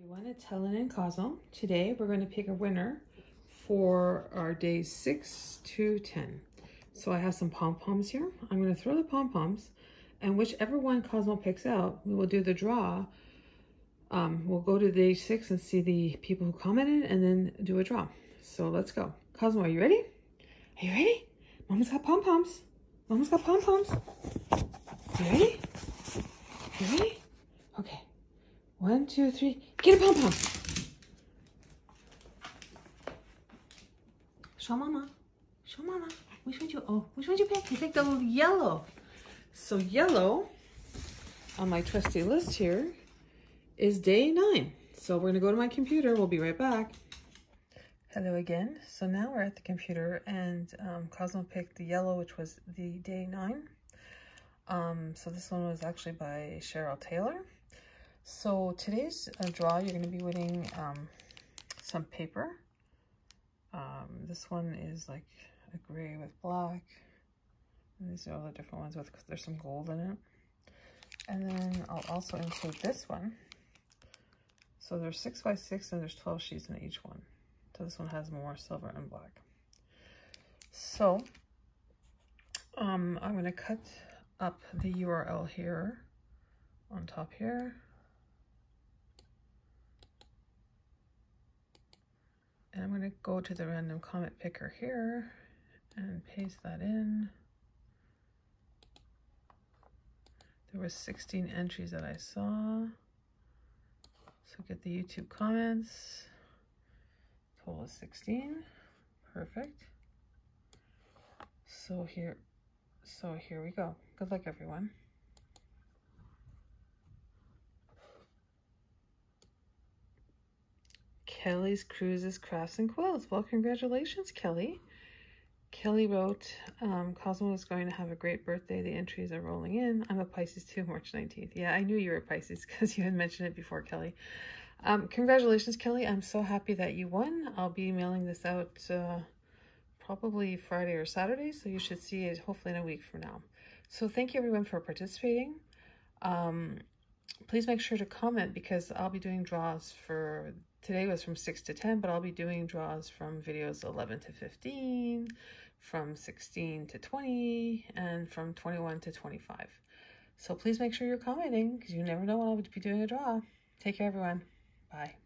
Everyone, it's Helen and Cosmo. Today we're going to pick a winner for our days 6 to 10. So I have some pom-poms here. I'm going to throw the pom-poms and whichever one Cosmo picks out, we will do the draw. Um, we'll go to day 6 and see the people who commented and then do a draw. So let's go. Cosmo, are you ready? Are you ready? Mama's got pom-poms. Mama's got pom-poms. You ready? You ready? Okay. One, two, three. Get a pom pom. Show mama. Show mama. Which one you? Oh, which one you pick? You picked the yellow. So yellow on my trusty list here is day nine. So we're gonna go to my computer. We'll be right back. Hello again. So now we're at the computer and um, Cosmo picked the yellow, which was the day nine. Um, so this one was actually by Cheryl Taylor. So today's uh, draw, you're going to be winning um, some paper. Um, this one is like a gray with black. And these are all the different ones with, there's some gold in it. And then I'll also include this one. So there's six by six and there's 12 sheets in each one. So this one has more silver and black. So um, I'm going to cut up the URL here on top here. And I'm going to go to the random comment picker here and paste that in. There were 16 entries that I saw. So get the YouTube comments. Total is 16. Perfect. So here, so here we go. Good luck, everyone. Kelly's Cruises, Crafts, and Quilts. Well, congratulations, Kelly. Kelly wrote, um, Cosmo is going to have a great birthday. The entries are rolling in. I'm a Pisces too, March 19th. Yeah, I knew you were a Pisces because you had mentioned it before, Kelly. Um, congratulations, Kelly. I'm so happy that you won. I'll be mailing this out uh, probably Friday or Saturday, so you should see it hopefully in a week from now. So thank you everyone for participating. Um, please make sure to comment because I'll be doing draws for today was from 6 to 10 but I'll be doing draws from videos 11 to 15 from 16 to 20 and from 21 to 25 so please make sure you're commenting because you never know when I'll be doing a draw. Take care everyone. Bye